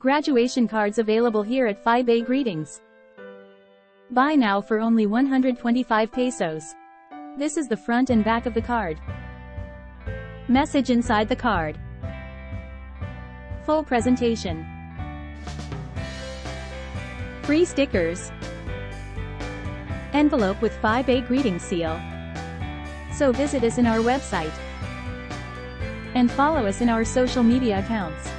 Graduation cards available here at FiBei Greetings. Buy now for only 125 pesos. This is the front and back of the card. Message inside the card. Full presentation. Free stickers. Envelope with FiBei greeting seal. So visit us in our website. And follow us in our social media accounts.